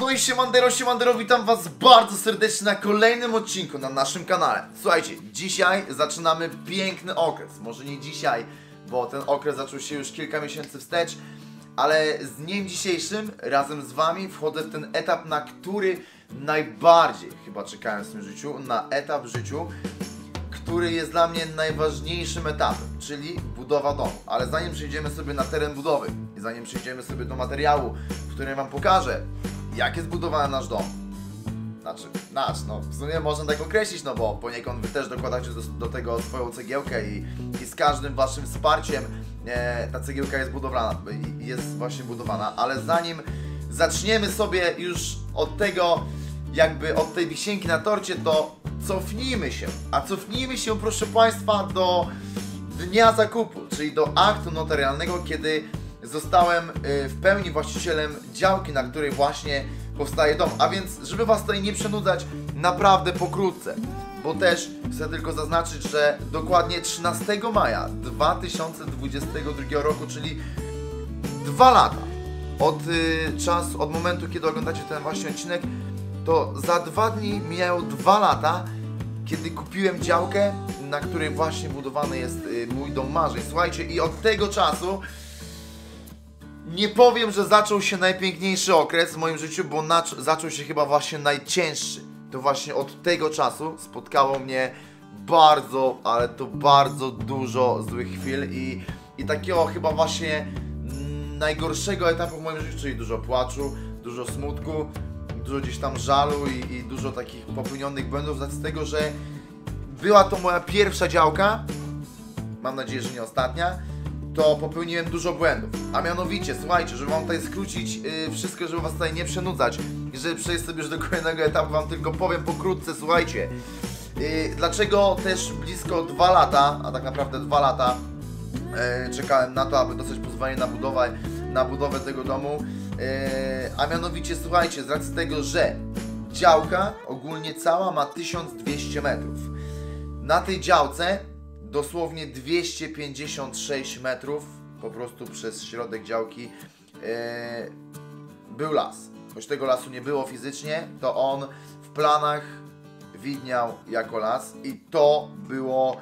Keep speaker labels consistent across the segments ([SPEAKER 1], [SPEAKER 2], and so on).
[SPEAKER 1] No i siemandero, siemandero, witam was bardzo serdecznie na kolejnym odcinku na naszym kanale. Słuchajcie, dzisiaj zaczynamy piękny okres. Może nie dzisiaj, bo ten okres zaczął się już kilka miesięcy wstecz, ale z dniem dzisiejszym razem z wami wchodzę w ten etap, na który najbardziej chyba czekałem w swoim życiu, na etap w życiu, który jest dla mnie najważniejszym etapem, czyli budowa domu. Ale zanim przejdziemy sobie na teren budowy i zanim przejdziemy sobie do materiału, w którym Wam pokażę, jak jest budowany nasz dom, znaczy, nasz, no w sumie można tak określić, no bo poniekąd Wy też dokładacie do, do tego swoją cegiełkę i, i z każdym Waszym wsparciem e, ta cegiełka jest budowana, jest właśnie budowana, ale zanim zaczniemy sobie już od tego, jakby od tej wisienki na torcie, to cofnijmy się, a cofnijmy się proszę Państwa do dnia zakupu, czyli do aktu notarialnego, kiedy zostałem y, w pełni właścicielem działki, na której właśnie powstaje dom. A więc, żeby Was tutaj nie przenudzać, naprawdę pokrótce, bo też chcę tylko zaznaczyć, że dokładnie 13 maja 2022 roku, czyli dwa lata od y, czasu, od momentu, kiedy oglądacie ten właśnie odcinek, to za dwa dni mijają dwa lata, kiedy kupiłem działkę, na której właśnie budowany jest y, mój dom marzeń. Słuchajcie, i od tego czasu nie powiem, że zaczął się najpiękniejszy okres w moim życiu, bo zaczął się chyba właśnie najcięższy. To właśnie od tego czasu spotkało mnie bardzo, ale to bardzo dużo złych chwil i, i takiego chyba właśnie najgorszego etapu w moim życiu, czyli dużo płaczu, dużo smutku, dużo gdzieś tam żalu i, i dużo takich popełnionych błędów. Z racji tego, że była to moja pierwsza działka, mam nadzieję, że nie ostatnia, to popełniłem dużo błędów. A mianowicie, słuchajcie, żeby wam tutaj skrócić yy, wszystko, żeby was tutaj nie przenudzać i żeby przejść sobie już do kolejnego etapu, wam tylko powiem pokrótce, słuchajcie. Yy, dlaczego też blisko dwa lata, a tak naprawdę dwa lata yy, czekałem na to, aby dostać pozwolenie na budowę, na budowę tego domu. Yy, a mianowicie, słuchajcie, z racji tego, że działka ogólnie cała ma 1200 metrów. Na tej działce dosłownie 256 metrów po prostu przez środek działki e, był las. Choć tego lasu nie było fizycznie, to on w planach widniał jako las i to było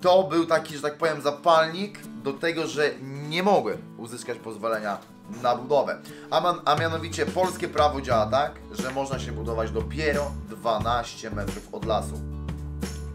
[SPEAKER 1] to był taki, że tak powiem, zapalnik do tego, że nie mogłem uzyskać pozwolenia na budowę. A, man, a mianowicie polskie prawo działa tak, że można się budować dopiero 12 metrów od lasu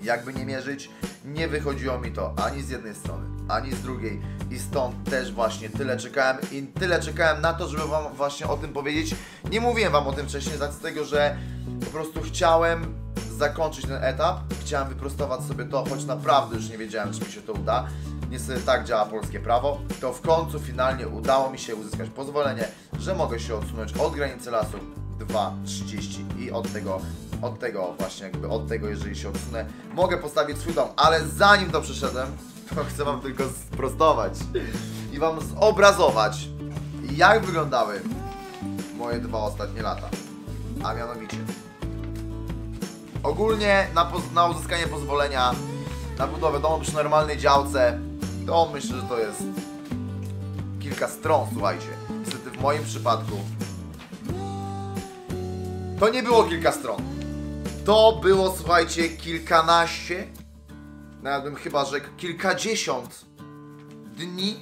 [SPEAKER 1] jakby nie mierzyć, nie wychodziło mi to ani z jednej strony, ani z drugiej i stąd też właśnie tyle czekałem i tyle czekałem na to, żeby Wam właśnie o tym powiedzieć. Nie mówiłem Wam o tym wcześniej z tego, że po prostu chciałem zakończyć ten etap, chciałem wyprostować sobie to, choć naprawdę już nie wiedziałem, czy mi się to uda. Niestety tak działa polskie prawo. To w końcu finalnie udało mi się uzyskać pozwolenie, że mogę się odsunąć od granicy lasu 2,30 i od tego, od tego właśnie jakby od tego, jeżeli się odsunę, mogę postawić swój dom, ale zanim to przeszedłem, to chcę Wam tylko sprostować i Wam zobrazować, jak wyglądały moje dwa ostatnie lata, a mianowicie ogólnie na, na uzyskanie pozwolenia na budowę domu przy normalnej działce, to myślę, że to jest kilka stron, słuchajcie. Niestety w moim przypadku to nie było kilka stron. To było, słuchajcie, kilkanaście, nawet bym chyba rzekł kilkadziesiąt dni,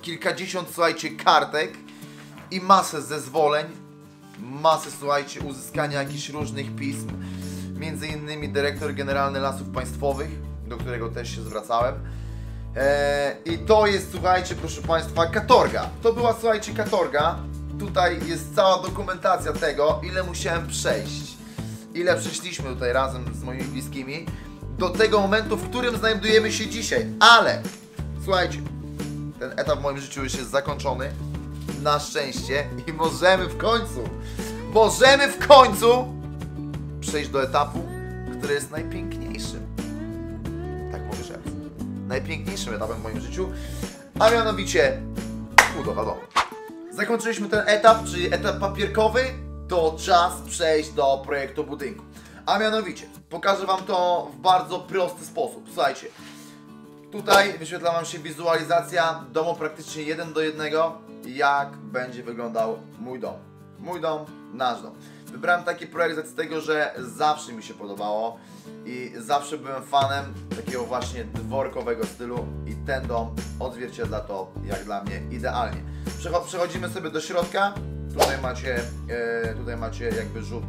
[SPEAKER 1] kilkadziesiąt, słuchajcie, kartek i masę zezwoleń, masę, słuchajcie, uzyskania jakichś różnych pism, między innymi dyrektor generalny Lasów Państwowych, do którego też się zwracałem. Eee, I to jest, słuchajcie, proszę Państwa, katorga. To była, słuchajcie, katorga. Tutaj jest cała dokumentacja tego, ile musiałem przejść. Ile przeszliśmy tutaj razem z moimi bliskimi. Do tego momentu, w którym znajdujemy się dzisiaj. Ale, słuchajcie, ten etap w moim życiu już jest zakończony. Na szczęście. I możemy w końcu, możemy w końcu przejść do etapu, który jest najpiękniejszym tak mogę rzec, najpiękniejszym etapem w moim życiu, a mianowicie budowa domu. Zakończyliśmy ten etap, czyli etap papierkowy, to czas przejść do projektu budynku. A mianowicie, pokażę Wam to w bardzo prosty sposób. Słuchajcie, tutaj wyświetla Wam się wizualizacja domu praktycznie jeden do jednego, jak będzie wyglądał mój dom. Mój dom, nasz dom. Wybrałem taki projekt z tego, że zawsze mi się podobało i zawsze byłem fanem takiego właśnie dworkowego stylu i ten dom odzwierciedla to jak dla mnie idealnie. Przecho- Przechodzimy sobie do środka. Tutaj macie, e, tutaj macie jakby rzut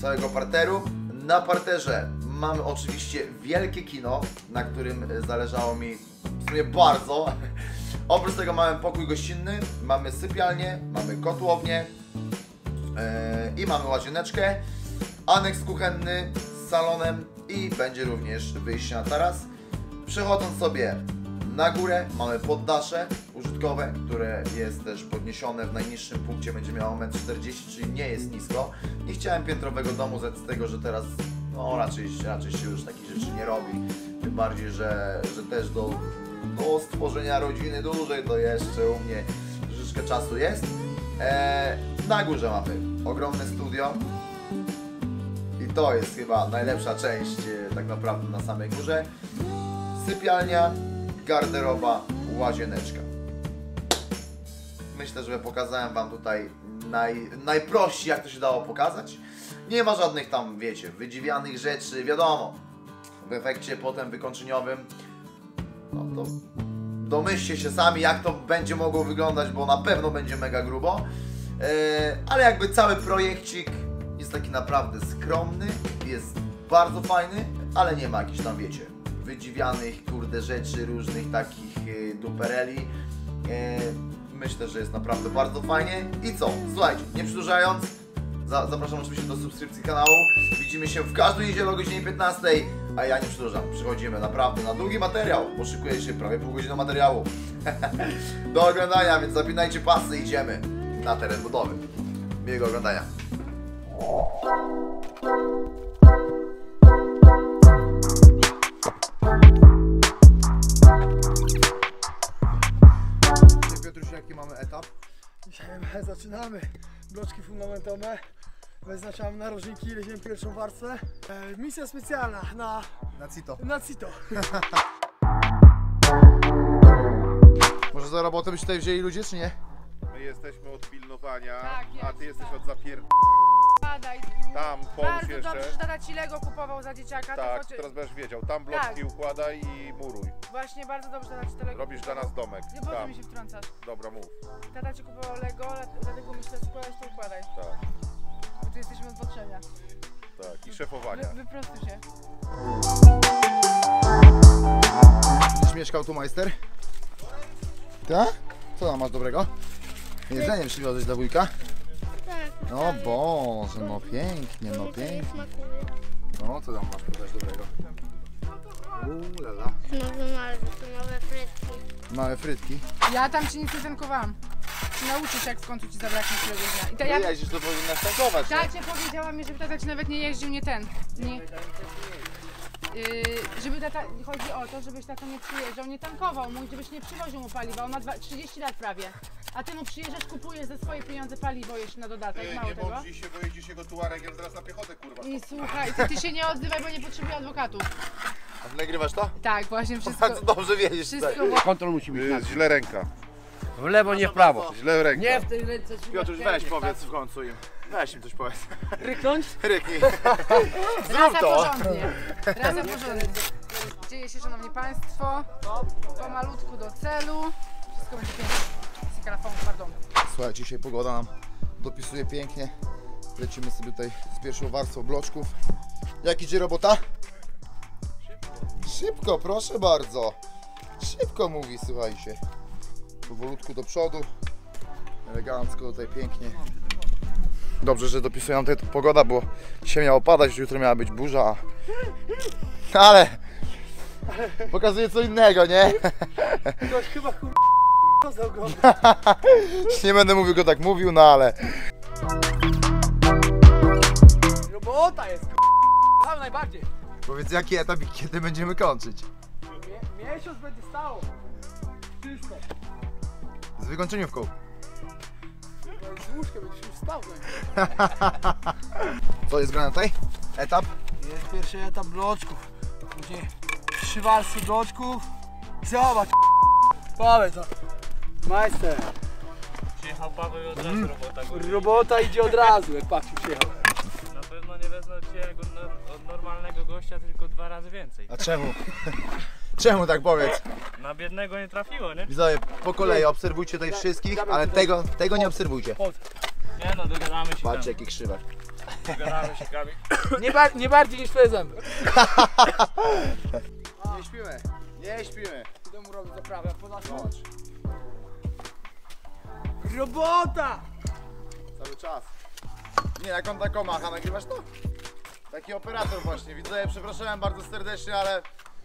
[SPEAKER 1] całego parteru. Na parterze mamy oczywiście wielkie kino, na którym zależało mi w sumie bardzo. Oprócz tego mamy pokój gościnny, mamy sypialnię, mamy kotłownię e, i mamy łazieneczkę, aneks kuchenny z salonem i będzie również wyjście na taras. Przechodząc sobie na górę mamy poddasze użytkowe, które jest też podniesione w najniższym punkcie, będzie miało 1,40 m, czyli nie jest nisko. Nie chciałem piętrowego domu z tego, że teraz no, raczej, raczej się już takich rzeczy nie robi. Tym bardziej, że, że też do, do stworzenia rodziny dłużej to jeszcze u mnie troszeczkę czasu jest. E, na górze mamy ogromne studio, i to jest chyba najlepsza część e, tak naprawdę na samej górze. Sypialnia, garderoba, łazieneczka. Myślę, że pokazałem Wam tutaj naj, najprościej jak to się dało pokazać. Nie ma żadnych tam, wiecie, wydziwianych rzeczy, wiadomo. W efekcie potem wykończeniowym, no to domyślcie się sami jak to będzie mogło wyglądać, bo na pewno będzie mega grubo. E, ale jakby cały projekcik jest taki naprawdę skromny, jest bardzo fajny, ale nie ma jakichś tam, wiecie, wydziwianych, kurde, rzeczy, różnych takich e, dupereli. E, myślę, że jest naprawdę bardzo fajnie. I co? Słuchajcie, nie przedłużając, za, zapraszam oczywiście do subskrypcji kanału. Widzimy się w każdą niedzielę o godzinie 15, a ja nie przedłużam. Przychodzimy naprawdę na długi materiał, bo szykuje się prawie pół godziny materiału. do oglądania, więc zapinajcie pasy, idziemy na teren budowy. Miłego oglądania. Jaki mamy etap?
[SPEAKER 2] Dzisiaj zaczynamy bloczki fundamentowe. Wyznaczamy narożniki, leziemy pierwszą warstwę. E, misja specjalna na,
[SPEAKER 1] Na CITO.
[SPEAKER 2] na CITO.
[SPEAKER 1] Może za robotę byście tutaj wzięli ludzie, czy nie?
[SPEAKER 3] My jesteśmy od pilnowania,
[SPEAKER 4] Tak,
[SPEAKER 3] a ty jesteś
[SPEAKER 4] tak.
[SPEAKER 3] od zapier...
[SPEAKER 4] Padaj.
[SPEAKER 3] Tam, pomóż
[SPEAKER 4] Bardzo
[SPEAKER 3] jeszcze.
[SPEAKER 4] dobrze, że tata ci Lego kupował za dzieciaka.
[SPEAKER 3] Tak,
[SPEAKER 4] to choć...
[SPEAKER 3] teraz będziesz wiedział. Tam bloczki
[SPEAKER 4] Tak.
[SPEAKER 3] układaj i muruj.
[SPEAKER 4] Właśnie bardzo dobrze że tata ci to Lego
[SPEAKER 3] Robisz dla
[SPEAKER 4] kupował.
[SPEAKER 3] nas domek.
[SPEAKER 4] Nie po co mi się wtrącasz.
[SPEAKER 3] Dobra, mów.
[SPEAKER 4] Tata ci kupował Lego, dla- dlatego myślę, że układać to układaj.
[SPEAKER 3] Tak,
[SPEAKER 4] Bo tu jesteśmy od patrzenia.
[SPEAKER 3] tak. I szefowania.
[SPEAKER 4] Wy, wyprostuj się.
[SPEAKER 1] Będziesz mieszkał tu, majster? Tak? Co tam masz dobrego? Jedzenie przywiozłeś do wujka?
[SPEAKER 5] Tak.
[SPEAKER 1] O Boże, no pięknie, no pięknie. No, co tam masz podać dobrego? Uuu, lala.
[SPEAKER 5] Nowe frytki.
[SPEAKER 1] Małe frytki.
[SPEAKER 4] Ja tam ci nic nie tankowałam. Czy nauczysz jak w końcu ci zabraknie któregoś dnia. I to ja...
[SPEAKER 1] jeździsz, to powinnaś tankować.
[SPEAKER 4] Tacie powiedziała mi, żeby tata ci nawet nie jeździł, nie ten. Nie. Yy, żeby tata, chodzi o to, żebyś tata nie przyjeżdżał, nie tankował mu, żebyś nie przywoził mu paliwa, on ma dwa, 30 lat prawie. A ty mu przyjeżdżasz, kupujesz za swoje pieniądze paliwo jeszcze na dodatek,
[SPEAKER 3] Ty,
[SPEAKER 4] mało
[SPEAKER 3] nie
[SPEAKER 4] tego.
[SPEAKER 3] mądrzyj się, bo jeździsz jego tuaregiem zaraz na piechotę, kurwa.
[SPEAKER 4] I słuchaj, ty, ty się nie odzywaj, bo nie potrzebuję adwokatów.
[SPEAKER 1] A nagrywasz to?
[SPEAKER 4] Tak, właśnie wszystko.
[SPEAKER 1] Bardzo dobrze wiedzieć tutaj.
[SPEAKER 4] Wszystko.
[SPEAKER 6] Kontrol musi być na
[SPEAKER 3] Jest źle ręka.
[SPEAKER 6] W lewo, nie w prawo.
[SPEAKER 3] Źle ręka.
[SPEAKER 6] Nie w tej ręce ten,
[SPEAKER 1] weź powiedz w końcu im. Weź im coś powiedz.
[SPEAKER 6] Ryknąć?
[SPEAKER 1] Ryknij.
[SPEAKER 4] Rasa
[SPEAKER 1] to.
[SPEAKER 4] porządnie. Rasa porządnie. Dzieje się, szanowni państwo, pomalutku do celu. Wszystko będzie pięknie. Mikrofonu, pardon.
[SPEAKER 1] Słuchajcie, dzisiaj pogoda nam dopisuje pięknie. Lecimy sobie tutaj z pierwszą warstwą bloczków. Jak idzie robota? Szybko, proszę bardzo. Szybko mówi, słuchajcie. Powolutku do przodu. Elegancko tutaj pięknie. Dobrze, że dopisują tutaj pogoda, bo dzisiaj miało padać, jutro miała być burza. Ale pokazuje co innego, nie?
[SPEAKER 2] Ktoś chyba kurwa.
[SPEAKER 1] Nie będę mówił go tak mówił, no ale
[SPEAKER 2] Robota jest kurwa. Najbardziej.
[SPEAKER 1] powiedz jaki etap i kiedy będziemy kończyć.
[SPEAKER 2] Mie miesiąc będzie stało. Wszystko.
[SPEAKER 1] Z wykończeniówką.
[SPEAKER 2] Łóżkiem będziesz już stał.
[SPEAKER 1] Co jest grane tutaj? Etap?
[SPEAKER 2] Jest pierwszy etap bloczków. Później trzy warstwy bloczków. Zobacz. Powiedz to. Majster.
[SPEAKER 7] Przyjechał Paweł i od razu robota go
[SPEAKER 2] Robota idzie od razu, jak patrzył przyjechał.
[SPEAKER 7] Na pewno nie wezmą cię od normalnego gościa, tylko dwa razy więcej.
[SPEAKER 1] A czemu? czemu tak powiedz?
[SPEAKER 7] Na biednego nie trafiło, nie?
[SPEAKER 1] Widzowie, po kolei obserwujcie tutaj wszystkich, ale tego, tego nie obserwujcie.
[SPEAKER 7] Nie no, dogadamy się
[SPEAKER 1] Patrzcie
[SPEAKER 7] tam.
[SPEAKER 1] jakie krzywe.
[SPEAKER 7] Dogadamy się Kamil.
[SPEAKER 2] Nie, bar- nie bardziej niż twoje zęby.
[SPEAKER 3] Nie śpimy. Nie śpimy.
[SPEAKER 2] Idę mu robić zaprawę, a poza tym... Robota!
[SPEAKER 1] Cały czas. Nie, jak on taką macha, nagrywasz to? Taki operator właśnie. Widzowie, przepraszałem bardzo serdecznie, ale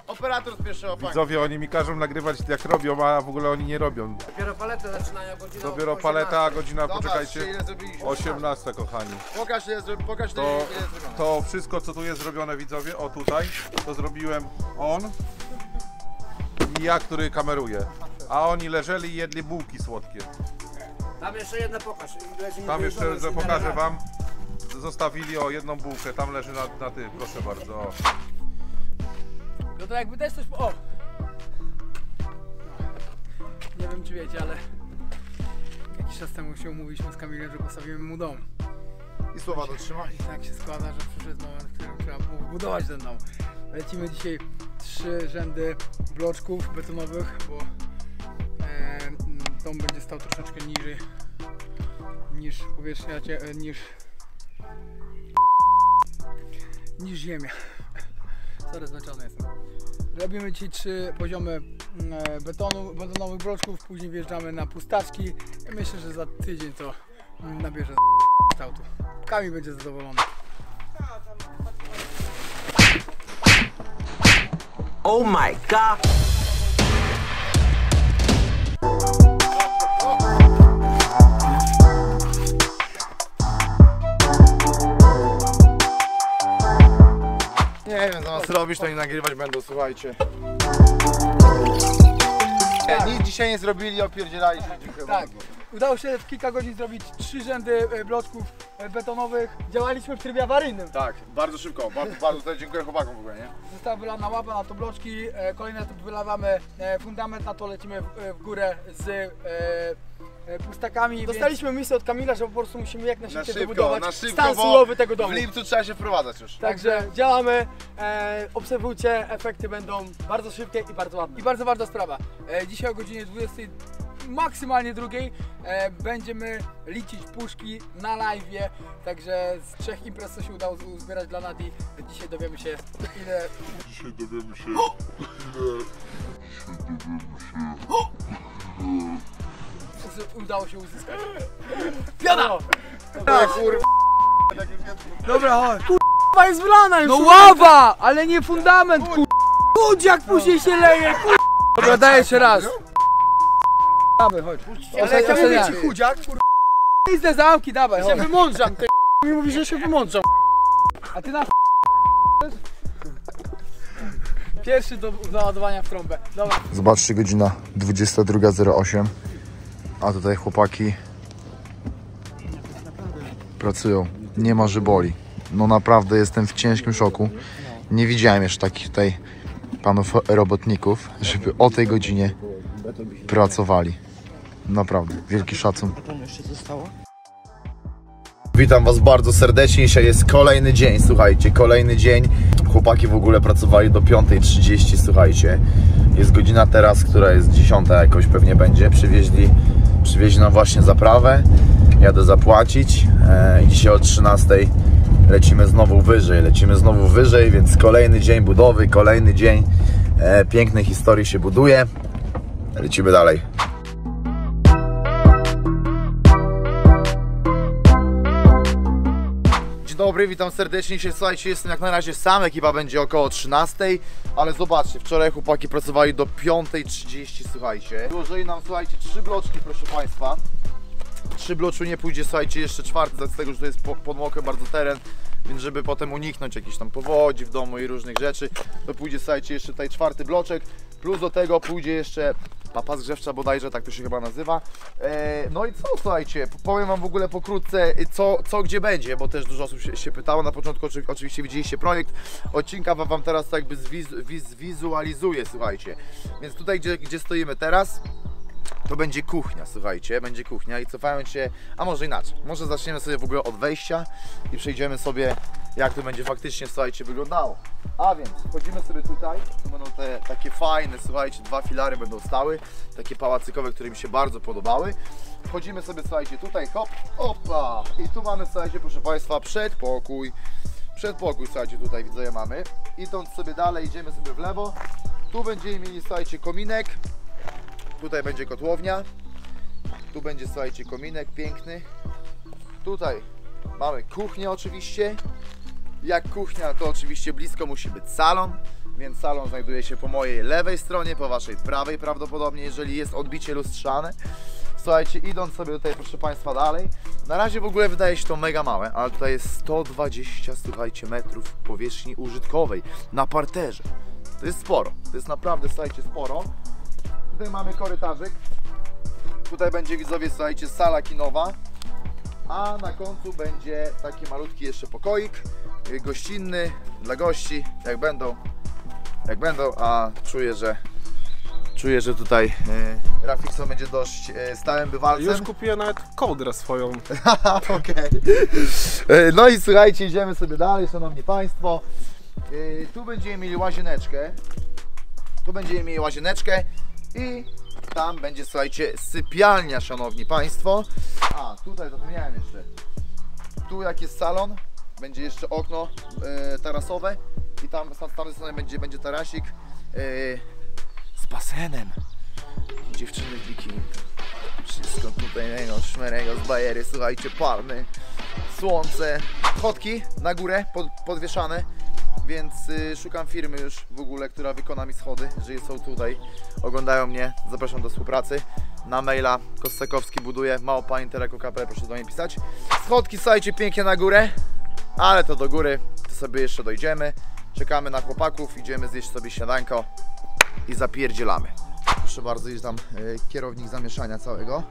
[SPEAKER 1] operator z pierwszego.
[SPEAKER 3] Widzowie, oni mi każą nagrywać jak robią, a w ogóle oni nie robią.
[SPEAKER 6] Dopiero paletę zaczynają godzina
[SPEAKER 3] Dopiero
[SPEAKER 6] 18.
[SPEAKER 3] paleta, a godzina, poczekajcie,
[SPEAKER 1] ile zrobiliśmy.
[SPEAKER 3] 18 kochani.
[SPEAKER 1] Pokaż ile, zro- pokaż ile,
[SPEAKER 3] To,
[SPEAKER 1] ile zrobione.
[SPEAKER 3] to wszystko co tu jest zrobione widzowie, o tutaj, to zrobiłem on i ja, który kameruje. A oni leżeli i jedli bułki słodkie.
[SPEAKER 6] Tam jeszcze jedno pokaż. Leży
[SPEAKER 3] Tam jeszcze pokażę wam. Zostawili o jedną bułkę, tam leży na, na ty, proszę bardzo. O.
[SPEAKER 2] No to jakby też coś... O! Nie wiem czy wiecie, ale... Jakiś czas temu się umówiliśmy z Kamilem, że postawimy mu dom.
[SPEAKER 1] I słowa dotrzymaj.
[SPEAKER 2] I tak się składa, że przyszedł moment, w którym trzeba było budować ten dom. Lecimy dzisiaj trzy rzędy bloczków betonowych, bo e, dom będzie stał troszeczkę niżej niż powierzchnia, e, niż niż ziemia. Sorry, zmęczony jestem. Robimy dzisiaj trzy poziomy mm, e, betonu, betonowych bloczków, później wjeżdżamy na pustaczki i myślę, że za tydzień to mm, nabierze kształtu. Kamil będzie zadowolony.
[SPEAKER 8] Oh my god.
[SPEAKER 1] Nie wiem, zamiast robić to i nagrywać będą, słuchajcie. Nie, nic dzisiaj nie zrobili, opierdzielaliśmy. Dziękuję
[SPEAKER 2] Tak.
[SPEAKER 1] bardzo.
[SPEAKER 2] Udało się w kilka godzin zrobić trzy rzędy e, bloczków e, betonowych. Działaliśmy w trybie awaryjnym.
[SPEAKER 1] Tak, bardzo szybko, bardzo, bardzo tutaj dziękuję chłopakom w ogóle, nie?
[SPEAKER 2] Została wylana łapa na to bloczki, e, kolejne to wylewamy e, fundament, na to lecimy w, w górę z e, pustakami. Dostaliśmy misję od Kamila, że po prostu musimy jak
[SPEAKER 1] Na
[SPEAKER 2] najszybciej
[SPEAKER 1] szybko,
[SPEAKER 2] wybudować
[SPEAKER 1] na szybko,
[SPEAKER 2] stan surowy tego domu.
[SPEAKER 1] W lipcu trzeba się wprowadzać już.
[SPEAKER 2] Także działamy, e, obserwujcie, efekty będą bardzo szybkie i bardzo ładne. I bardzo ważna sprawa, e, dzisiaj o godzinie 20, maksymalnie drugiej, e, będziemy liczyć puszki na live, także z trzech imprez co się udało uzbierać dla Nadi, dzisiaj dowiemy się ile... Dzisiaj dowiemy się ile... Udało się uzyskać. Piona! Dobra, chodź. Kurwa jest wlana już. No ława, ale nie fundament, kur... Chudziak później się leje, kur... Dobra, daj jeszcze raz. Dawaj, chodź. Ale ja mówię ci chudziak, kur... Nic te zamki, dawaj, chodź. się wymądrzam, ty mi mówisz, że się wymądrzam. A ty na Pierwszy do załadowania w trąbę. Dobra.
[SPEAKER 1] Zobaczcie, godzina 22.08, a tutaj chłopaki pracują. Nie ma, że boli. No naprawdę jestem w ciężkim szoku. Nie widziałem jeszcze takich tutaj panów robotników, żeby o tej godzinie pracowali. Naprawdę, wielki szacun. Witam Was bardzo serdecznie. Dzisiaj jest kolejny dzień, słuchajcie, kolejny dzień. Chłopaki w ogóle pracowali do 5.30, słuchajcie. Jest godzina teraz, która jest 10 jakoś pewnie będzie. Przywieźli, przywieźli nam właśnie zaprawę. Jadę zapłacić e, i dzisiaj o 13.00 lecimy znowu wyżej. Lecimy znowu wyżej, więc kolejny dzień budowy, kolejny dzień e, pięknej historii się buduje. Lecimy dalej. Dobry, witam serdecznie. Dzisiaj, słuchajcie, jestem jak na razie sam, ekipa będzie około 13, ale zobaczcie, wczoraj chłopaki pracowali do 5.30, słuchajcie. Złożyli nam, słuchajcie, trzy bloczki, proszę Państwa. Trzy bloczu nie pójdzie, słuchajcie, jeszcze czwarty, z tego, że to jest po- podmokły bardzo teren, więc żeby potem uniknąć jakichś tam powodzi w domu i różnych rzeczy, to pójdzie, słuchajcie, jeszcze tutaj czwarty bloczek, plus do tego pójdzie jeszcze papa zgrzewcza bodajże, tak to się chyba nazywa. E, no i co, słuchajcie, powiem Wam w ogóle pokrótce, co, co gdzie będzie, bo też dużo osób się, się pytało, na początku oczy, oczywiście widzieliście projekt, odcinka Wam teraz jakby zwiz, wiz, zwizualizuję, słuchajcie. Więc tutaj, gdzie, gdzie stoimy teraz, to będzie kuchnia, słuchajcie, będzie kuchnia i cofając się, a może inaczej, może zaczniemy sobie w ogóle od wejścia i przejdziemy sobie, jak to będzie faktycznie, słuchajcie, wyglądało. A więc, wchodzimy sobie tutaj, tu będą te takie fajne, słuchajcie, dwa filary będą stały, takie pałacykowe, które mi się bardzo podobały. Wchodzimy sobie, słuchajcie, tutaj, hop, opa, i tu mamy, słuchajcie, proszę Państwa, przedpokój, przedpokój, słuchajcie, tutaj widzę, mamy. Idąc sobie dalej, idziemy sobie w lewo, tu będziemy mieli, słuchajcie, kominek, Tutaj będzie kotłownia. Tu będzie, słuchajcie, kominek piękny. Tutaj mamy kuchnię oczywiście. Jak kuchnia, to oczywiście blisko musi być salon. Więc salon znajduje się po mojej lewej stronie, po waszej prawej prawdopodobnie, jeżeli jest odbicie lustrzane. Słuchajcie, idąc sobie tutaj, proszę Państwa, dalej. Na razie w ogóle wydaje się to mega małe, ale tutaj jest 120, słuchajcie, metrów powierzchni użytkowej na parterze. To jest sporo, to jest naprawdę, słuchajcie, sporo. Tutaj mamy korytarzyk. Tutaj będzie widzowie, słuchajcie, sala kinowa. A na końcu będzie taki malutki jeszcze pokoik y, gościnny dla gości, jak będą, jak będą, a czuję, że czuję, że tutaj y, Rafixon będzie dość y, stałym bywalcem.
[SPEAKER 9] Już kupiłem nawet kołdrę swoją.
[SPEAKER 1] Okej. E, No i słuchajcie, idziemy sobie dalej, szanowni państwo. E, Tu będziemy mieli łazieneczkę. Tu będziemy mieli łazieneczkę i tam będzie, słuchajcie, sypialnia, szanowni państwo. A, tutaj zapomniałem jeszcze. Tu jak jest salon, będzie jeszcze okno e, tarasowe i tam z tamtej strony będzie, będzie tarasik e, z basenem. Dziewczyny w bikini. Wszystko tutaj mego, szmerego z bajery, słuchajcie, palmy, słońce, chodki na górę pod, podwieszane, więc y, szukam firmy już w ogóle, która wykona mi schody, że są tutaj, oglądają mnie, zapraszam do współpracy, na maila Kostakowski buduje, małpaintereko.pl, proszę do mnie pisać. Schodki, słuchajcie, pięknie na górę, ale to do góry, to sobie jeszcze dojdziemy, czekamy na chłopaków, idziemy zjeść sobie śniadanko i zapierdzielamy. Proszę bardzo, jest tam y, kierownik zamieszania całego.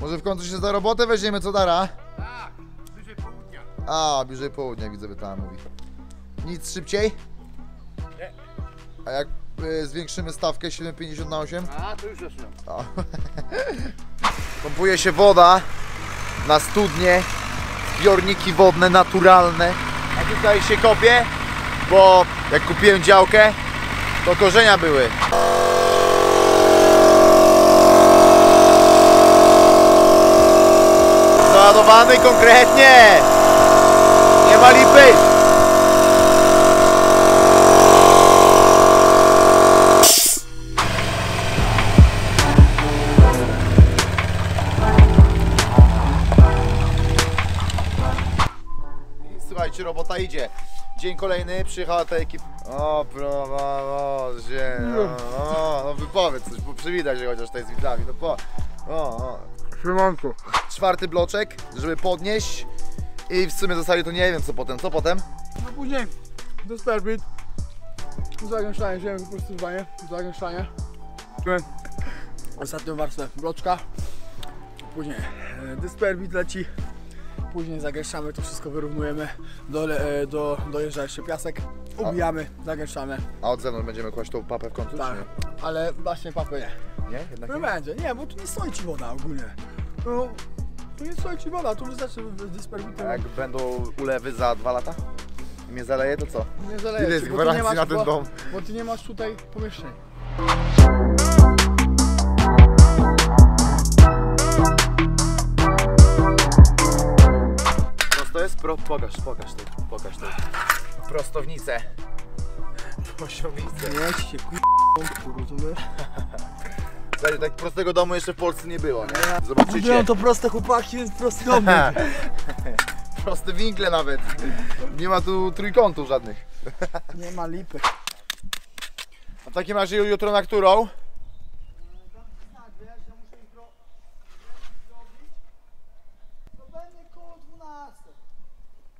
[SPEAKER 1] Może w końcu się za robotę weźmiemy, co dara?
[SPEAKER 6] Tak.
[SPEAKER 1] A, bliżej południa widzę, by tam mówi. Nic szybciej? A jak y, zwiększymy stawkę 7,50 na 8?
[SPEAKER 6] A, to już zaczynam.
[SPEAKER 1] O. Pompuje się woda na studnie, zbiorniki wodne naturalne. A tutaj się kopie, bo jak kupiłem działkę, to korzenia były. Załadowany konkretnie! Nie ma lipy! I Słuchajcie, robota idzie. Dzień kolejny, przyjechała ta ekipa. O, promozie. O, no wypowiedz coś, bo przywitać się chociaż tutaj z widzami. No po. O, o.
[SPEAKER 2] Szymanko.
[SPEAKER 1] Czwarty bloczek, żeby podnieść. I w sumie zostali to nie wiem co potem. Co potem?
[SPEAKER 2] No później do sterbit. Zagęszczanie, ziemi wyprostowanie, zagęszczanie. Czułem ostatnią warstwę bloczka. Później e, dysperbit leci. Później zagęszczamy, to wszystko wyrównujemy. Dole, e, do, dojeżdża jeszcze piasek. Ubijamy, zagęszczamy.
[SPEAKER 1] A od zewnątrz będziemy kłaść tą papę w końcu,
[SPEAKER 2] Tak. Ale właśnie papy nie.
[SPEAKER 1] nie? Nie? Jednak
[SPEAKER 2] No
[SPEAKER 1] nie?
[SPEAKER 2] będzie, nie, bo tu nie stoi ci woda ogólnie. No, tu nie stoi ci woda, tu wystarczy dysperbitem.
[SPEAKER 1] A jak będą ulewy za dwa lata? I mnie zaleje, to co?
[SPEAKER 2] Nie zaleje
[SPEAKER 1] Ile jest
[SPEAKER 2] bo ty nie
[SPEAKER 1] gwarancji
[SPEAKER 2] masz,
[SPEAKER 1] na ten
[SPEAKER 2] bo,
[SPEAKER 1] dom?
[SPEAKER 2] Bo ty nie masz tutaj pomieszczeń.
[SPEAKER 1] Prosto jest? Pro... Pokaż, pokaż to, pokaż to. Prostownicę. Poziomicę.
[SPEAKER 2] Nie ci się k***ą, rozumiesz?
[SPEAKER 1] Tak prostego domu jeszcze w Polsce nie było, nie? Zobaczycie.
[SPEAKER 2] Mówią to proste chłopaki, więc prosty dom.
[SPEAKER 1] Proste winkle nawet. Nie ma tu trójkątów żadnych.
[SPEAKER 2] Nie ma lipy.
[SPEAKER 1] A w takim razie jutro na którą?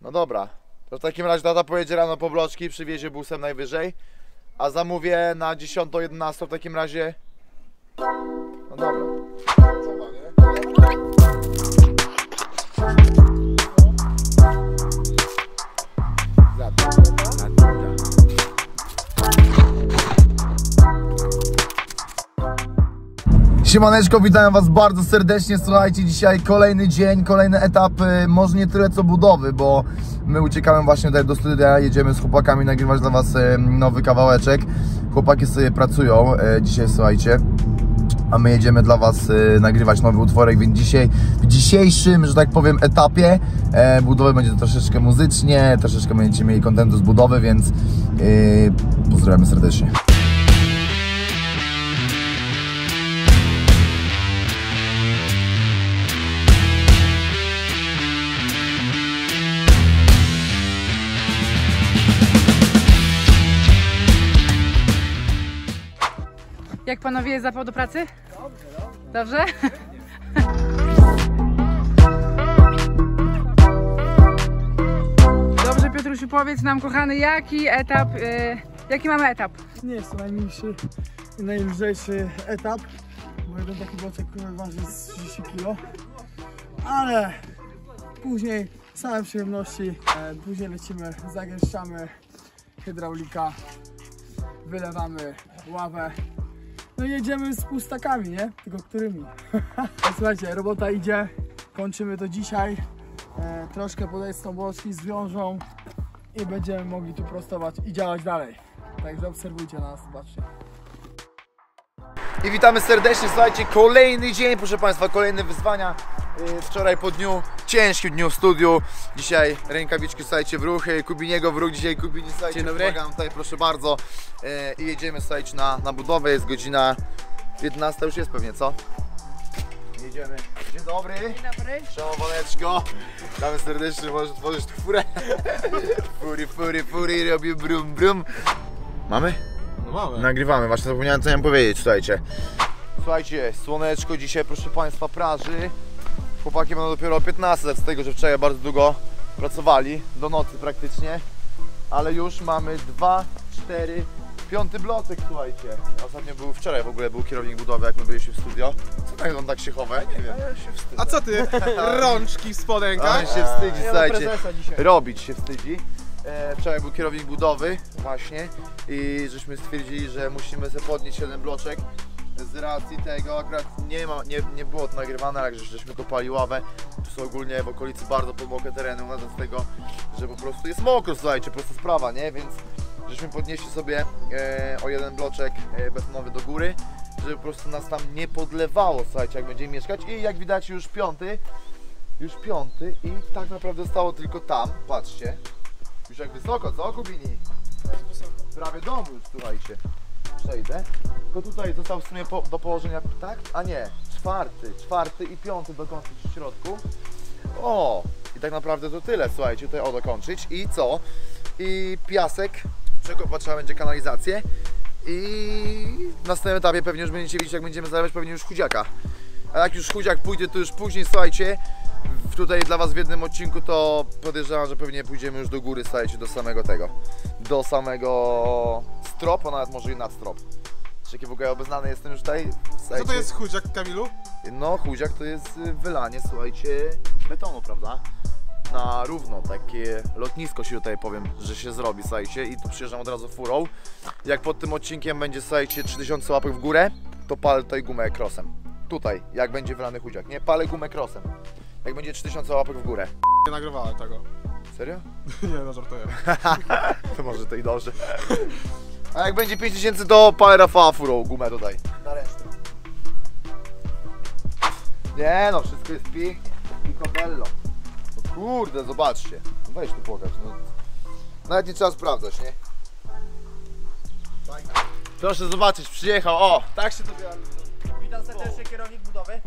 [SPEAKER 1] No dobra. To w takim razie tata pojedzie rano po bloczki, przywiezie busem najwyżej. A zamówię na 10-11 w takim razie. Siemaneczko, witam Was bardzo serdecznie. Słuchajcie, dzisiaj kolejny dzień, kolejny etap, może nie tyle co budowy, bo my uciekamy właśnie tutaj do studia, jedziemy z chłopakami nagrywać dla Was y, nowy kawałeczek. Chłopaki sobie pracują y, dzisiaj, słuchajcie. A my jedziemy dla Was y, nagrywać nowy utworek, więc dzisiaj, w dzisiejszym, że tak powiem, etapie e, budowy będzie troszeczkę muzycznie, troszeczkę będziecie mieli kontentu z budowy, więc pozdrawiamy serdecznie.
[SPEAKER 4] Panowie jest zapał do pracy? Dobrze. Dobrze, Piotrusiu, powiedz nam, kochany, jaki etap, y, jaki mamy etap?
[SPEAKER 2] Nie jest to najmniejszy najlżejszy etap, bo jeden taki bloczek który waży z 30 kg, ale później same przyjemności, e, później lecimy, zagęszczamy hydraulika, wylewamy ławę, no jedziemy z pustakami, nie? Tylko którymi? Słuchajcie, robota idzie, kończymy to dzisiaj, e, troszkę podejdą boczki, zwiążą i będziemy mogli tu prostować i działać dalej. Także obserwujcie nas, zobaczcie.
[SPEAKER 1] I witamy serdecznie, słuchajcie, kolejny dzień, proszę Państwa, kolejne wyzwania. Yy, Wczoraj po dniu, ciężkim dniu w studiu, dzisiaj rękawiczki, słuchajcie, w ruchy, Kubiniego w ruch, dzisiaj Kubini, słuchajcie,
[SPEAKER 2] Dzień dobry.
[SPEAKER 1] pomagam tutaj, proszę bardzo. Yy, I jedziemy, słuchajcie, na, na budowę, jest godzina 15, już jest pewnie, co? Jedziemy. Dzień dobry. Dzień
[SPEAKER 4] dobry.
[SPEAKER 1] Szamaneczko. Witamy serdecznie, możesz otworzyć furę. Fury, fury, fury, robię brum, brum. Mamy?
[SPEAKER 3] No mamy.
[SPEAKER 1] Nagrywamy, właśnie zapomniałem co miałem powiedzieć, słuchajcie. Słuchajcie, słoneczko dzisiaj proszę Państwa praży. Chłopaki będą dopiero o 15, z tego, że wczoraj bardzo długo pracowali, do nocy praktycznie. Ale już mamy 2, 4, piąty bloczek, słuchajcie. Ostatnio był wczoraj w ogóle, był kierownik budowy, jak my byliśmy w studio. Co tak on tak się chowa? Ja nie wiem.
[SPEAKER 9] A co ty? Rączki w
[SPEAKER 1] On
[SPEAKER 9] spodenkach?
[SPEAKER 1] się wstydzi, słuchajcie. Robić się wstydzi. E, wczoraj był kierownik budowy właśnie i żeśmy stwierdzili, że musimy sobie podnieść jeden bloczek z racji tego, akurat nie, ma, nie, nie było to nagrywane, ale żeśmy kopali ławę. Tu są ogólnie w okolicy bardzo podmokłe tereny, nas z tego, że po prostu jest mokro, słuchajcie, prosta sprawa, nie? Więc żeśmy podnieśli sobie e, o jeden bloczek e, betonowy do góry, żeby po prostu nas tam nie podlewało, słuchajcie, jak będziemy mieszkać i jak widać już piąty, już piąty i tak naprawdę zostało tylko tam, patrzcie. Już jak wysoko, co Kubini? Prawie dom już, słuchajcie. Przejdę. Tylko tutaj został w sumie po, do położenia, tak? A nie, czwarty, czwarty i piąty dokończyć w środku. O! I tak naprawdę to tyle, słuchajcie, tutaj o dokończyć. I co? I piasek, przekopać trzeba będzie kanalizację. I w następnym etapie pewnie już będziecie widzieć, jak będziemy zalewać pewnie już chudziaka. A jak już chudziak pójdzie, to już później, słuchajcie, tutaj dla Was w jednym odcinku, to podejrzewam, że pewnie pójdziemy już do góry, słuchajcie, do samego tego, do samego strop, a nawet może i nad strop. Czy jaki w ogóle obeznany jestem już tutaj?
[SPEAKER 9] Co to jest chudziak, Kamilu?
[SPEAKER 1] No, chudziak to jest y, wylanie, słuchajcie, betonu, prawda? Na równo, takie lotnisko się tutaj powiem, że się zrobi, słuchajcie, i tu przyjeżdżam od razu furą. Jak pod tym odcinkiem będzie, słuchajcie, 3000 łapek w górę, to palę tutaj gumę krosem. Tutaj, jak będzie wylany chudziak, nie? Palę gumę krosem. Jak będzie 3000 łapek w górę.
[SPEAKER 9] Nie nagrywałem tego.
[SPEAKER 1] Serio?
[SPEAKER 9] Nie, no żartuję.
[SPEAKER 1] to może to i dąży. A jak będzie 5000 to palę Rafała furą gumę tutaj. Na resztę. Nie no, wszystko jest pięknie. Picobello. No kurde, zobaczcie. No Weź tu pokaż. No. Nawet nie trzeba sprawdzać, nie? Proszę zobaczyć, przyjechał, o!
[SPEAKER 10] Tak się dobiera. Witam serdecznie kierownik budowy.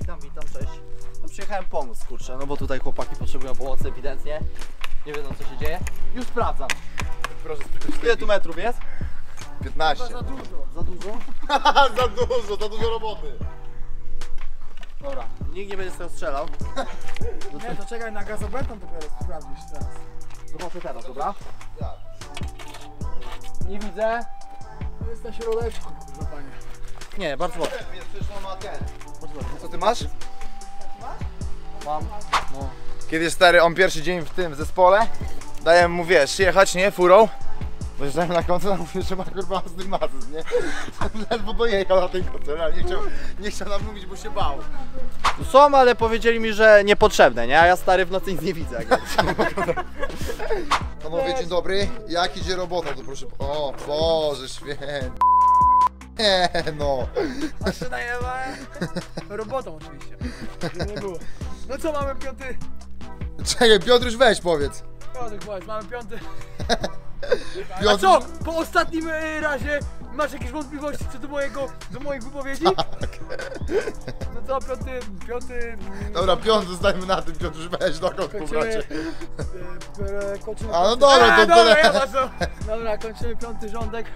[SPEAKER 10] Witam, witam, cześć. No przyjechałem pomóc, kurczę, no bo tutaj chłopaki potrzebują pomocy ewidentnie. Nie wiedzą co się dzieje. Już sprawdzam.
[SPEAKER 1] Proszę.
[SPEAKER 10] Ile tu metrów jest?
[SPEAKER 1] 15.
[SPEAKER 2] Za dużo.
[SPEAKER 10] Za dużo?
[SPEAKER 1] za dużo, za dużo roboty.
[SPEAKER 10] Dobra. Nikt nie będzie z tego strzelał.
[SPEAKER 2] Nie, to czekaj na gazobeton dopiero sprawdzisz teraz.
[SPEAKER 10] Zobaczę teraz, dobra? Nie widzę.
[SPEAKER 2] To jest na środeczku, kurwa panie.
[SPEAKER 10] Nie, bardzo ładnie.
[SPEAKER 1] Przecież on ma ten. Co ty masz?
[SPEAKER 10] Mam. No.
[SPEAKER 1] Kiedyś stary, on pierwszy dzień w tym zespole, daję mu wiesz, jechać, nie, furą Dojeżdżałem na koncert, a mówię, że ma kurwa astygmatyzm, nie? Ledwo dojechał na ten koncert, ale nie chciał, nie chciał nam mówić, bo się bał.
[SPEAKER 10] Są, ale powiedzieli mi, że niepotrzebne, nie? A ja stary w nocy nic nie widzę. Jak
[SPEAKER 1] Panowie, dzień dobry. Jak idzie robota, to proszę... O, Boże święty. Nie, no.
[SPEAKER 2] się najebałem. Robotą oczywiście. Żeby nie było. No co, mamy piąty...
[SPEAKER 1] Czekaj, Piotruś, weź powiedz.
[SPEAKER 2] Piątek, powiedz, mamy piąty... A co? Po ostatnim e, razie masz jakieś wątpliwości co do mojego, do moich wypowiedzi? No co, piąty, piąty... mm,
[SPEAKER 1] Dobra, piąt zostańmy na tym, Piotruś, weź dokąd
[SPEAKER 2] Kończymy,
[SPEAKER 1] powracie.
[SPEAKER 2] e, e, kończymy
[SPEAKER 1] A, no
[SPEAKER 2] piąty-
[SPEAKER 1] dobra, to
[SPEAKER 2] dobra,
[SPEAKER 1] tyle.
[SPEAKER 2] ja was, no. Dobra, kończymy piąty rządek.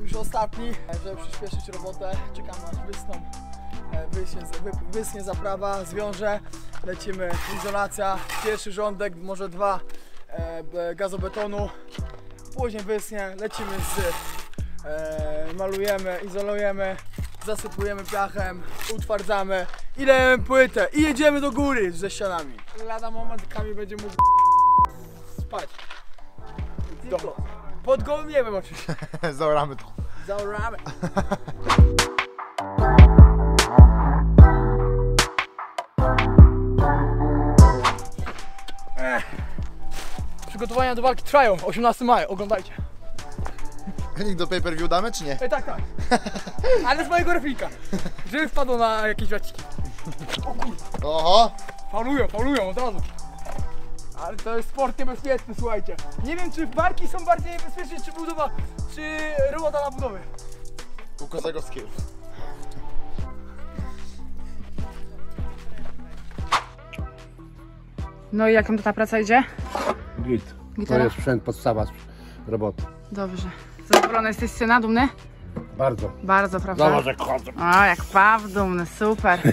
[SPEAKER 2] Już ostatni, żeby przyspieszyć robotę. Czekamy aż wysną. e, Wyśnie, wy, wysnie zaprawa, zwiąże, lecimy, izolacja, pierwszy rządek, może dwa gazobetonu, później wysnie, lecimy z, e, malujemy, izolujemy, zasypujemy piachem, utwardzamy i dajemy płytę i jedziemy do góry ze ścianami. Lada moment Kamil będzie mógł spać. Do, pod gołym niebem oczywiście.
[SPEAKER 1] Zaoramy to.
[SPEAKER 2] Zaoramy. Ech. Przygotowania do walki trwają. 18 maja, oglądajcie.
[SPEAKER 1] Link do pay-per-view damy, czy nie?
[SPEAKER 2] Ej, tak, tak. Ale z mojego reflika. Żeby wpadło na jakieś waciki.
[SPEAKER 1] Oho.
[SPEAKER 2] Faulują, faulują od razu. Ale to jest sport niebezpieczny, słuchajcie. Nie wiem, czy walki są bardziej niebezpieczne, czy budowa, czy robota na budowie.
[SPEAKER 1] U Kozagowskiego.
[SPEAKER 4] No i jak tam ta praca idzie?
[SPEAKER 6] Git. To
[SPEAKER 4] Gitara?
[SPEAKER 6] jest sprzęt, podstawa roboty.
[SPEAKER 4] Dobrze. Zadowolony jesteś syna, dumny?
[SPEAKER 6] Bardzo.
[SPEAKER 4] Bardzo, prawda?
[SPEAKER 6] Zobacz jak chodzę.
[SPEAKER 4] O, jak paw dumny, super.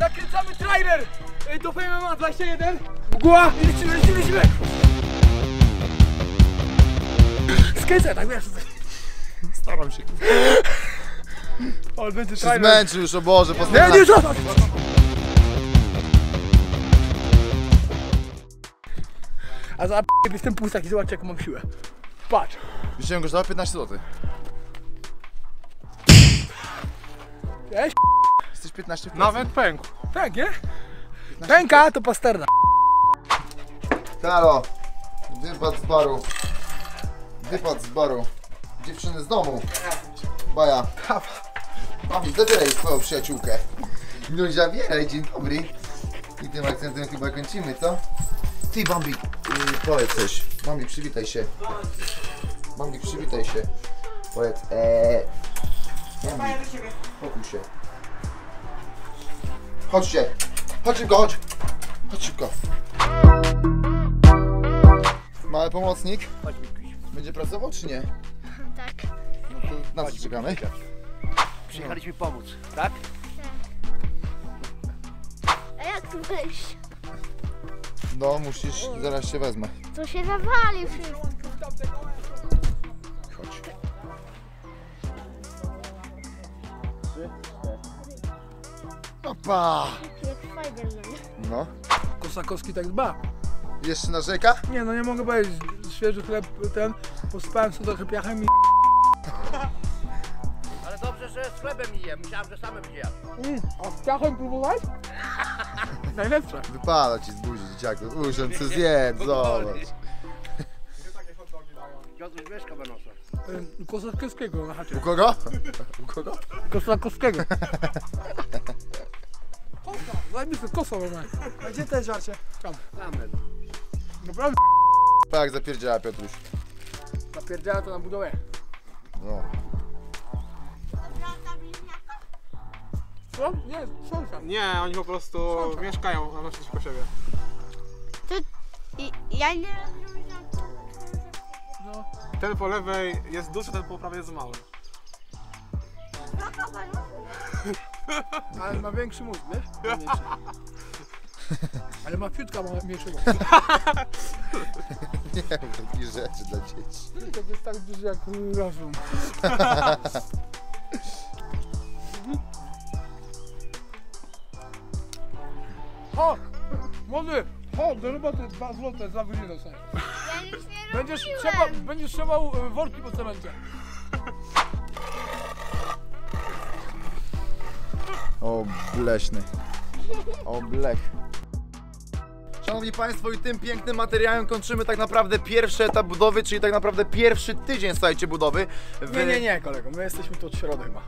[SPEAKER 2] Nakręcamy trailer do FMMA 21. Mgła, i lecimy, lecimy, lecimy. Skręcaj, tak wiesz.
[SPEAKER 1] Staram się.
[SPEAKER 2] O, będzie
[SPEAKER 1] Się
[SPEAKER 2] trailer.
[SPEAKER 1] zmęczył już, o Boże,
[SPEAKER 2] Nie,
[SPEAKER 1] postaram
[SPEAKER 2] nie, zostaw. A za p- jestem pustak i zobacz jaką mam siłę. Patrz.
[SPEAKER 1] Wziąłem kosztowało 15 zł.
[SPEAKER 2] Cześć.
[SPEAKER 1] Jesteś 15 w plecy.
[SPEAKER 9] Nawet pękł.
[SPEAKER 2] Tak, nie? Pęka to pasterna.
[SPEAKER 1] Halo. Wypad z baru. Wypad z baru. Dziewczyny z domu. Baja. Mami, zabieraj swoją przyjaciółkę. No zabieraj, dzień dobry. I tym akcentem chyba kończymy, co? Ty, Bambi, yy, powiedz coś. Bambi, przywitaj się. Bambi, przywitaj się. Powiedz, eee... Bambi, pokój się. Chodźcie. Chodź szybko, chodź. Chodź szybko. Mały pomocnik. Będzie pracował czy nie?
[SPEAKER 5] Tak.
[SPEAKER 1] No to na co czekamy?
[SPEAKER 6] Przyjechaliśmy pomóc, tak?
[SPEAKER 5] A jak tu wejść?
[SPEAKER 1] No musisz, zaraz się wezmę.
[SPEAKER 5] To się zawali wszystko.
[SPEAKER 1] Chodź. Opa!
[SPEAKER 5] Jak Spiderman.
[SPEAKER 1] No.
[SPEAKER 2] Kosakowski tak dba.
[SPEAKER 1] Jeszcze narzeka?
[SPEAKER 2] Nie no nie mogę powiedzieć, świeży chleb ten, posypałem sobie trochę piachem i
[SPEAKER 6] Ale dobrze, że z chlebem nie jem. Myślałem, że samym nie jem.
[SPEAKER 2] mm, A z piachem próbowałeś? Najlepsze.
[SPEAKER 1] Wypada ci z dzieciaku. Urząd, co zjedz, zobacz.
[SPEAKER 6] Piotr Mieszka wynoszę.
[SPEAKER 2] Y, Kosakowskiego na chacie.
[SPEAKER 1] U kogo? U kogo?
[SPEAKER 2] Kosakowskiego. Kosa, zajmij sobie kosa mamy. A gdzie jest żarcie? Tam.
[SPEAKER 6] Amen.
[SPEAKER 2] Naprawdę
[SPEAKER 1] Tak, zapierdziała Piotruś.
[SPEAKER 2] napierdziała to na budowę.
[SPEAKER 1] No.
[SPEAKER 2] Co? Nie, są tam.
[SPEAKER 9] Nie, oni po prostu mieszkają na naprzeciwko siebie.
[SPEAKER 5] I ja nie rozumiem.
[SPEAKER 2] No.
[SPEAKER 9] Ten po lewej jest duży, ten po prawej jest mały.
[SPEAKER 2] Ale ma większy mózg, wiesz? Mniejszy. Ale ma fiutka ma mniejszego.
[SPEAKER 1] Nie wiem, takich rzeczy dla dzieci.
[SPEAKER 2] To jest tak duży jak rozum. O! Młody!
[SPEAKER 11] Chodź, do roboty, dwa złote, za godzinę dostaniesz.
[SPEAKER 5] Ja nic nie
[SPEAKER 11] Będziesz
[SPEAKER 5] robiłem.
[SPEAKER 11] trzeba, będziesz trzymał e, worki po cemencie.
[SPEAKER 1] O, bleśny. O, blech. Szanowni Państwo, i tym pięknym materiałem kończymy tak naprawdę pierwszy etap budowy, czyli tak naprawdę pierwszy tydzień, słuchajcie, budowy. W...
[SPEAKER 11] Nie, nie, nie, kolego, my jesteśmy tu od środy chyba.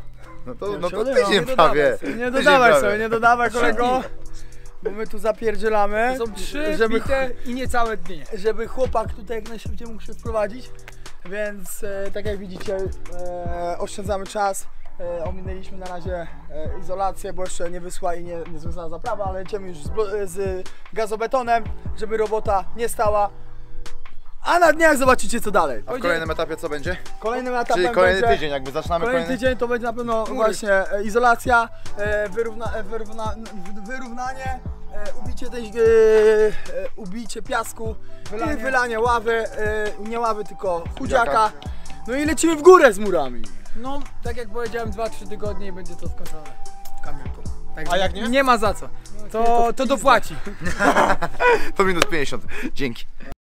[SPEAKER 1] No to, no to tydzień
[SPEAKER 11] nie
[SPEAKER 1] prawie.
[SPEAKER 11] dodawaj sobie, Nie dodawaj
[SPEAKER 1] prawie.
[SPEAKER 11] sobie, nie dodawaj kolego. Bo my tu zapierdzielamy.
[SPEAKER 2] To są trzy
[SPEAKER 11] żeby,
[SPEAKER 2] bite i niecałe dni.
[SPEAKER 11] żeby chłopak tutaj jak najszybciej mógł się wprowadzić. Więc e, tak jak widzicie, e, oszczędzamy czas. E, ominęliśmy na razie e, izolację, bo jeszcze nie wysła i nie, nie związana zaprawa, ale lecimy już z, z gazobetonem, żeby robota nie stała. A na dniach zobaczycie co dalej.
[SPEAKER 1] A w kolejnym etapie co będzie?
[SPEAKER 11] Kolejnym etapem
[SPEAKER 1] Czyli kolejny
[SPEAKER 11] będzie,
[SPEAKER 1] tydzień, jakby zaczynamy
[SPEAKER 11] Kolejny
[SPEAKER 1] kolejny...
[SPEAKER 11] tydzień to będzie na pewno właśnie e, izolacja, e, wyrówna, e, wyrówna, wyrównanie, e, ubicie, tej, e, e, ubicie piasku, wylanie, wylanie ławy, e, nie ławy tylko chudziaka. No i lecimy w górę z murami.
[SPEAKER 2] No, tak jak powiedziałem, 2-3 tygodnie i będzie to skończone. Kamilku.
[SPEAKER 9] A jak nie?
[SPEAKER 2] Nie ma za co. To, to dopłaci.
[SPEAKER 1] To minus 50. Dzięki.